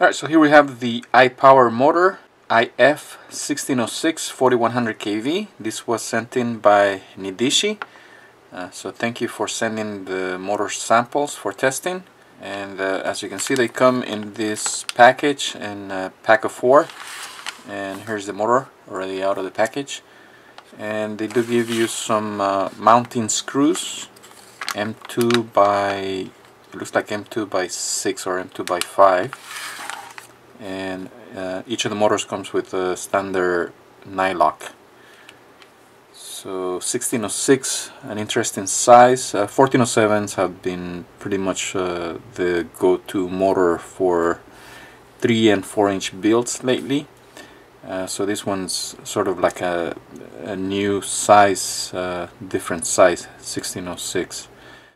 Alright, so here we have the iPower motor IF 1606 4100 kV. This was sent in by Nidici. Uh, so thank you for sending the motor samples for testing. And uh, as you can see, they come in this package in a pack of four. And here's the motor already out of the package. And they do give you some uh, mounting screws, M2 by, it looks like M2 by 6 or M2 by 5 and uh, each of the motors comes with a standard nylock. So 1606 an interesting size. Uh, 1407s have been pretty much uh, the go-to motor for 3 and 4 inch builds lately. Uh, so this one's sort of like a, a new size uh, different size 1606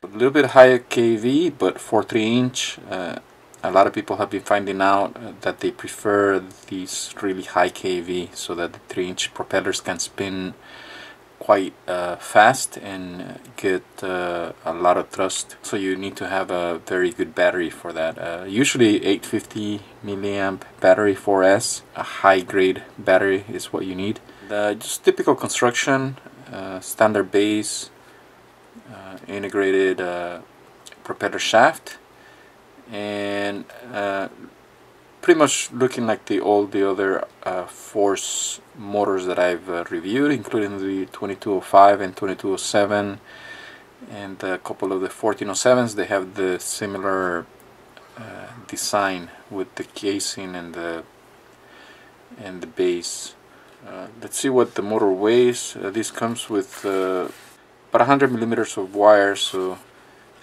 a little bit higher kV but for 3 inch uh, a lot of people have been finding out uh, that they prefer these really high kV so that the 3 inch propellers can spin quite uh, fast and uh, get uh, a lot of thrust. So you need to have a very good battery for that. Uh, usually 850 milliamp battery 4S a high grade battery is what you need. The just typical construction uh, standard base integrated propeller shaft and uh, pretty much looking like the all the other uh, force motors that I've uh, reviewed including the 2205 and 2207 and a couple of the 1407s they have the similar uh, design with the casing and the and the base. Uh, let's see what the motor weighs. Uh, this comes with about 100 millimeters of wire so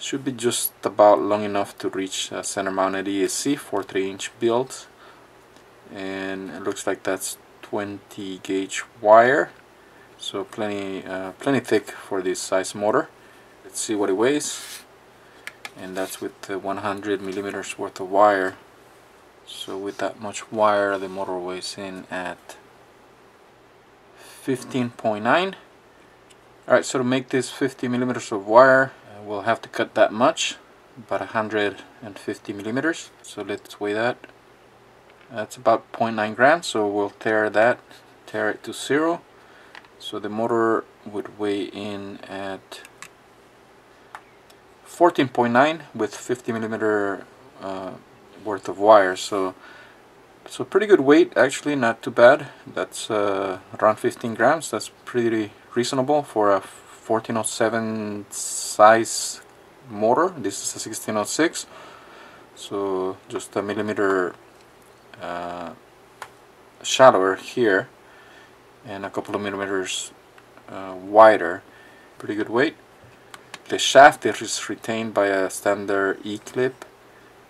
should be just about long enough to reach a center mounted ESC for 3 inch build. And it looks like that's 20 gauge wire. So plenty uh, plenty thick for this size motor. Let's see what it weighs. And that's with the 100 millimeters worth of wire. So with that much wire the motor weighs in at 15.9 alright so to make this 50 millimeters of wire we'll have to cut that much about 150 millimeters. So let's weigh that. That's about 0.9 grams so we'll tear that tear it to zero. So the motor would weigh in at 14.9 with 50 millimeter uh, worth of wire. So so pretty good weight actually not too bad. That's uh, around 15 grams. That's pretty reasonable for a 1407 size motor. This is a 1606 so just a millimeter uh, shallower here and a couple of millimeters uh, wider. Pretty good weight. The shaft is retained by a standard E-clip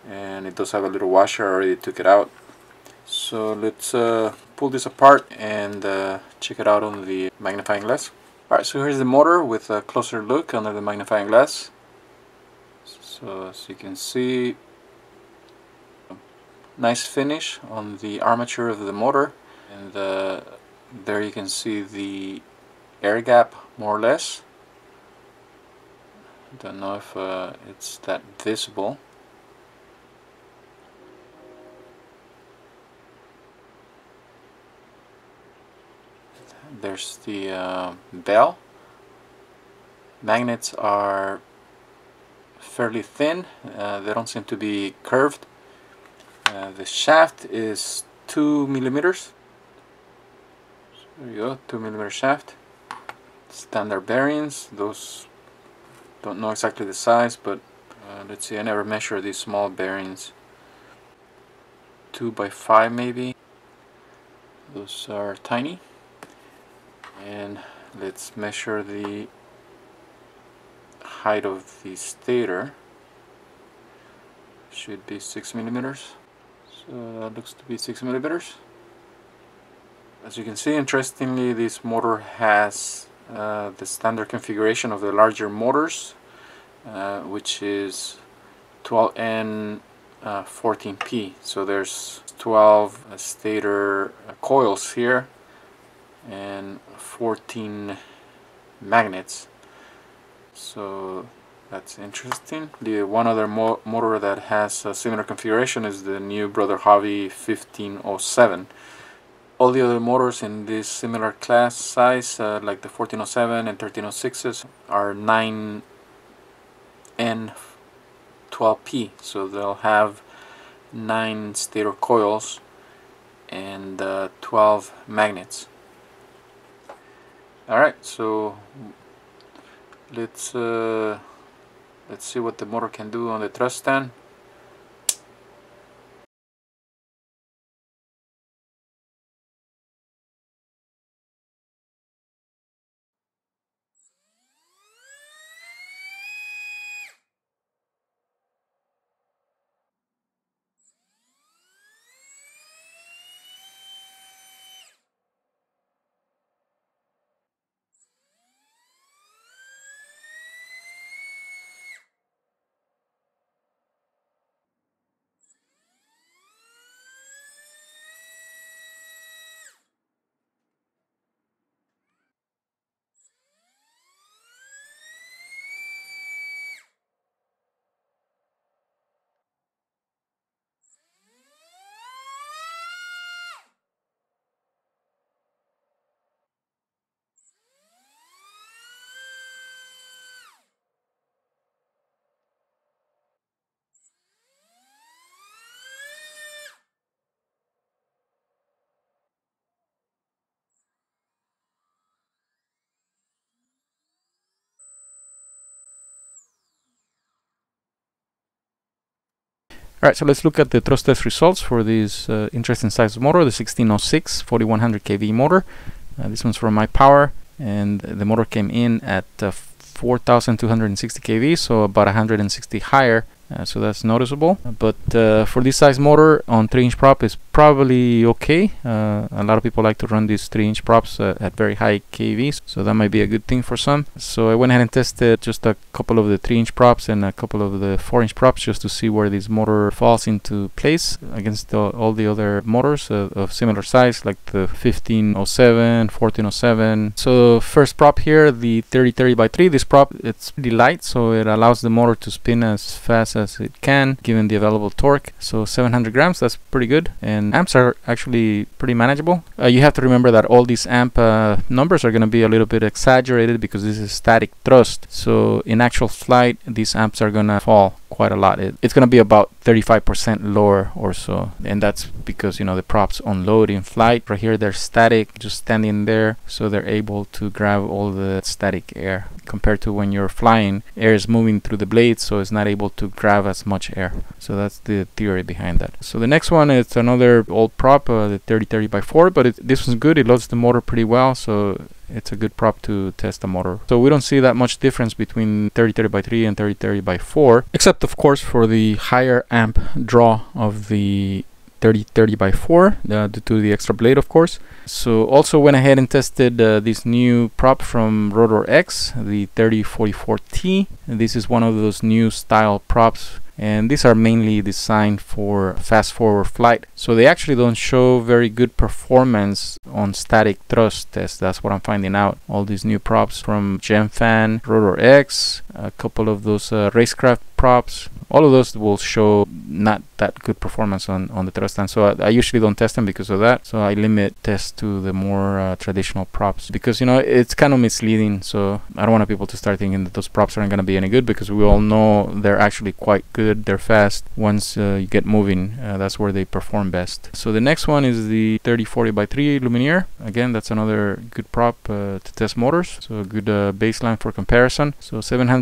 and it does have a little washer. I already took it out. So let's uh, pull this apart and uh, check it out on the magnifying glass Alright, so here's the motor with a closer look under the magnifying glass. So as you can see, nice finish on the armature of the motor. And uh, there you can see the air gap more or less. I don't know if uh, it's that visible. There's the uh, bell. Magnets are fairly thin uh, they don't seem to be curved. Uh, the shaft is 2 millimeters. There you go 2 millimeter shaft. Standard bearings those don't know exactly the size but uh, let's see I never measure these small bearings. 2 by 5 maybe. Those are tiny and let's measure the height of the stator. Should be 6 millimeters. So that looks to be 6 millimeters. As you can see interestingly this motor has uh, the standard configuration of the larger motors uh, which is 12N uh, 14P so there's 12 stator coils here and 14 magnets so that's interesting. The one other mo motor that has a similar configuration is the new Brother Hobby 1507. All the other motors in this similar class size, uh, like the 1407 and 1306s, are 9N12P, so they'll have 9 stator coils and uh, 12 magnets. Alright, so let's uh, let's see what the motor can do on the thrust stand. Alright, so let's look at the thrust test results for this uh, interesting size motor, the 1606 4100 kV motor. Uh, this one's from iPower, and the motor came in at uh, 4260 kV, so about 160 higher uh, so that's noticeable but uh, for this size motor on 3 inch prop is probably okay uh, a lot of people like to run these 3 inch props uh, at very high kVs so that might be a good thing for some so I went ahead and tested just a couple of the 3 inch props and a couple of the 4 inch props just to see where this motor falls into place against the, all the other motors uh, of similar size like the 1507 1407 so first prop here the 3030 by 3 this prop it's pretty light so it allows the motor to spin as fast as it can given the available torque. So 700 grams, that's pretty good. And amps are actually pretty manageable. Uh, you have to remember that all these amp uh, numbers are going to be a little bit exaggerated because this is static thrust. So in actual flight, these amps are going to fall quite a lot. It, it's going to be about 35% lower or so. And that's because, you know, the props unload in flight. Right here, they're static, just standing there. So they're able to grab all the static air compared to when you're flying. Air is moving through the blades, so it's not able to grab as much air. So that's the theory behind that. So the next one is another old prop, uh, the 3030 by 4, but it, this one's good. It loads the motor pretty well. So it's a good prop to test the motor. So we don't see that much difference between 3030 by 3 and 3030 by 4, except of course for the higher amp draw of the 3030 by 4 uh, due to the extra blade of course. So also went ahead and tested uh, this new prop from Rotor X, the 3044T. This is one of those new style props and these are mainly designed for fast forward flight. So they actually don't show very good performance on static thrust tests that's what I'm finding out. All these new props from Gemfan, Rotor X a couple of those uh, RaceKraft props all of those will show not that good performance on, on the thrust stand. So I, I, usually don't test them because of that. So I limit tests to the more uh, traditional props because you know it's kind of misleading. So I don't want people to start thinking that those props aren't going to be any good because we all know they're actually quite good. They're fast. Once uh, you get moving, uh, that's where they perform best. So the next one is the 3040 by 3 Lumenier. Again, that's another good prop uh, to test motors. So a good uh, baseline for comparison. So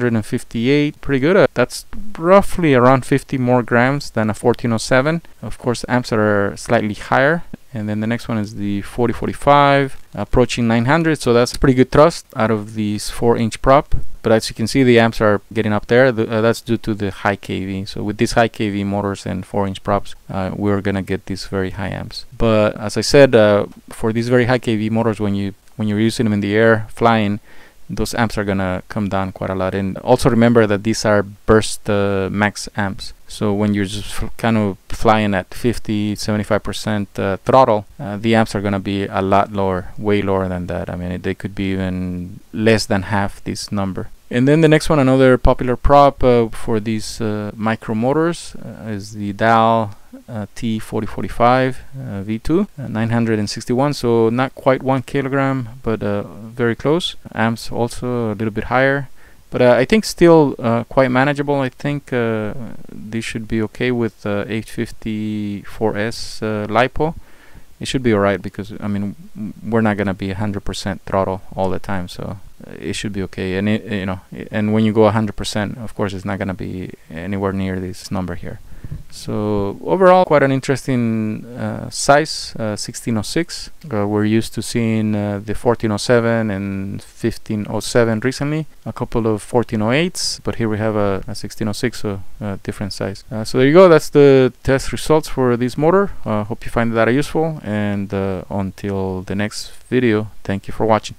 758, pretty good. Uh, that's roughly roughly around 50 more grams than a 1407. Of course, amps are slightly higher. And then the next one is the 4045, approaching 900. So that's pretty good thrust out of these 4 inch prop. But as you can see, the amps are getting up there. The, uh, that's due to the high kV. So with these high kV motors and 4 inch props, uh, we're going to get these very high amps. But as I said, uh, for these very high kV motors, when you when you're using them in the air flying, those amps are gonna come down quite a lot. And also remember that these are burst uh, max amps. So when you're just kind of flying at 50 75% uh, throttle uh, the amps are gonna be a lot lower way lower than that. I mean they could be even less than half this number And then the next one, another popular prop uh, for these uh, micro motors uh, is the Dal uh, T4045 V2, 961, so not quite one kilogram, but uh, very close. Amps also a little bit higher, but uh, I think still quite manageable. I think these should be okay with 854S LiPo it should be alright because I mean we're not gonna be 100% throttle all the time so uh, it should be okay and it, you know and when you go 100% of course it's not gonna be anywhere near this number here so overall, quite an interesting uh, size, uh, 1606. Uh, we're used to seeing uh, the 1407 and 1507 recently, a couple of 1408s, but here we have a, a 1606, so a different size. Uh, so there you go. That's the test results for this motor. Uh, hope you find the data useful, and until the next video, thank you for watching.